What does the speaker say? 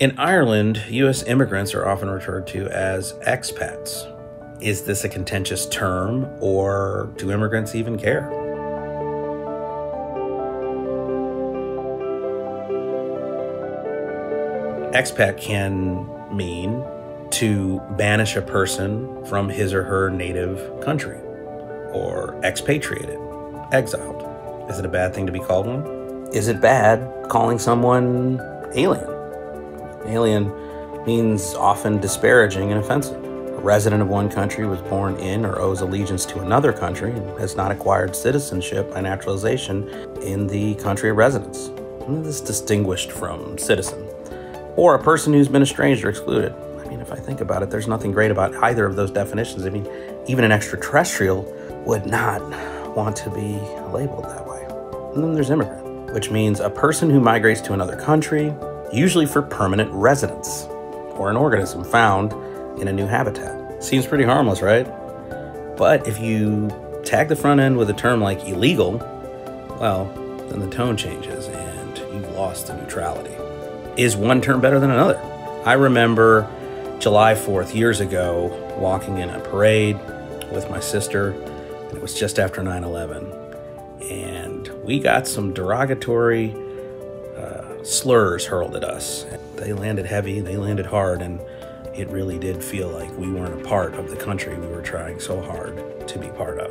In Ireland, U.S. immigrants are often referred to as expats. Is this a contentious term, or do immigrants even care? Expat can mean to banish a person from his or her native country, or expatriated, exiled. Is it a bad thing to be called one? Is it bad calling someone alien? Alien means often disparaging and offensive. A resident of one country was born in or owes allegiance to another country and has not acquired citizenship by naturalization in the country of residence. This is distinguished from citizen. Or a person who's been estranged or excluded. I mean, if I think about it, there's nothing great about either of those definitions. I mean, even an extraterrestrial would not want to be labeled that way. And then there's immigrant, which means a person who migrates to another country, usually for permanent residence, or an organism found in a new habitat. Seems pretty harmless, right? But if you tag the front end with a term like illegal, well, then the tone changes and you've lost the neutrality. Is one term better than another? I remember July 4th years ago walking in a parade with my sister, and it was just after 9 11. And we got some derogatory uh, slurs hurled at us. They landed heavy, they landed hard, and it really did feel like we weren't a part of the country we were trying so hard to be part of.